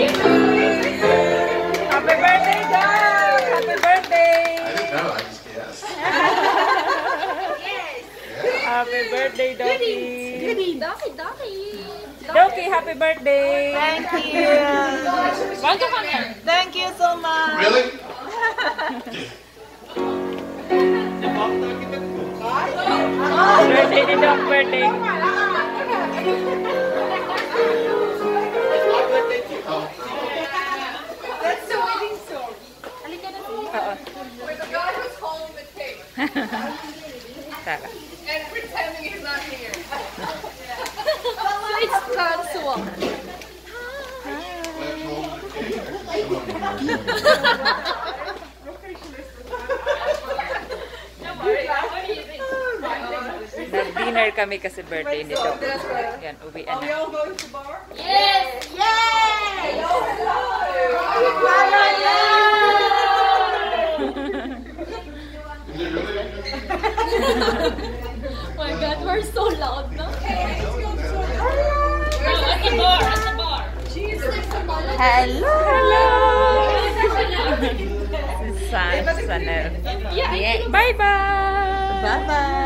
Happy birthday, Doc! Happy birthday! I didn't know. I just guessed. Happy birthday, Doki! Doki, Doki. Doki, happy birthday! Thank you. Bago ka. Thank you so much. Really? Birthday ni Doc, birthday. Tara. and pretending he's not here. It's Kansua. Let's hold the cake. Actually, some of them- Nag-dinner kami kasi birthday ni Doc. Yan, uwian Are we na. all going to bar? Yes! Really? my God, we're so loud, no? Hey, let's go to No, at the bar, at the bar. Hello. Hello! Si San, Sanel. Yeah, Bye-bye! Bye-bye.